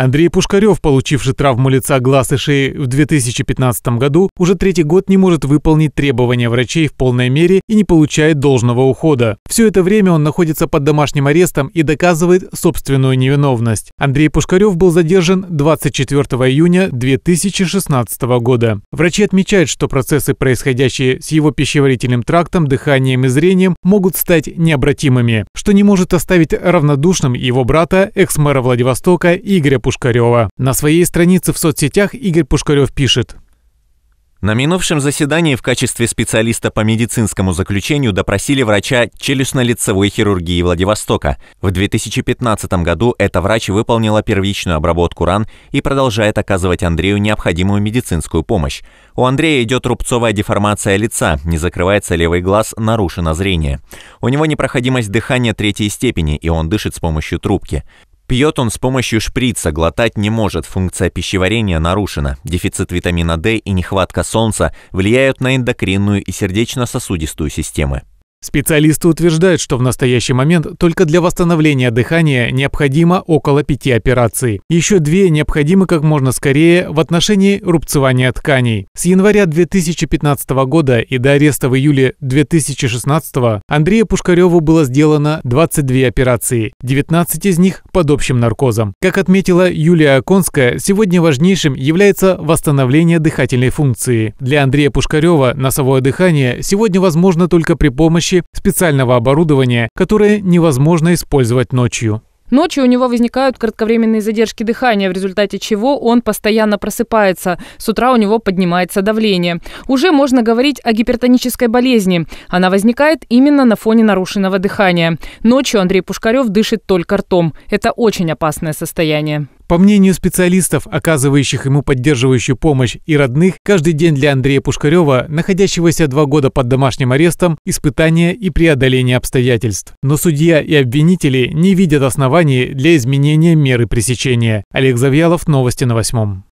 Андрей Пушкарев, получивший травму лица, глаз и шеи в 2015 году, уже третий год не может выполнить требования врачей в полной мере и не получает должного ухода. Все это время он находится под домашним арестом и доказывает собственную невиновность. Андрей Пушкарев был задержан 24 июня 2016 года. Врачи отмечают, что процессы, происходящие с его пищеварительным трактом, дыханием и зрением, могут стать необратимыми, что не может оставить равнодушным его брата, экс-мэра Владивостока Игоря Пушкарева. На своей странице в соцсетях Игорь Пушкарев пишет. На минувшем заседании в качестве специалиста по медицинскому заключению допросили врача челюстно-лицевой хирургии Владивостока. В 2015 году эта врач выполнила первичную обработку ран и продолжает оказывать Андрею необходимую медицинскую помощь. У Андрея идет рубцовая деформация лица, не закрывается левый глаз, нарушено зрение. У него непроходимость дыхания третьей степени, и он дышит с помощью трубки. Пьет он с помощью шприца, глотать не может, функция пищеварения нарушена. Дефицит витамина D и нехватка солнца влияют на эндокринную и сердечно-сосудистую системы. Специалисты утверждают, что в настоящий момент только для восстановления дыхания необходимо около пяти операций. Еще две необходимы как можно скорее в отношении рубцевания тканей. С января 2015 года и до ареста в июле 2016 Андрею Пушкареву было сделано 22 операции, 19 из них под общим наркозом. Как отметила Юлия Оконская, сегодня важнейшим является восстановление дыхательной функции. Для Андрея Пушкарева носовое дыхание сегодня возможно только при помощи помощи специального оборудования, которое невозможно использовать ночью. Ночью у него возникают кратковременные задержки дыхания, в результате чего он постоянно просыпается. С утра у него поднимается давление. Уже можно говорить о гипертонической болезни. Она возникает именно на фоне нарушенного дыхания. Ночью Андрей Пушкарев дышит только ртом. Это очень опасное состояние. По мнению специалистов, оказывающих ему поддерживающую помощь и родных, каждый день для Андрея Пушкарева, находящегося два года под домашним арестом, испытание и преодоление обстоятельств. Но судья и обвинители не видят оснований для изменения меры пресечения. Олег Завьялов, новости на восьмом.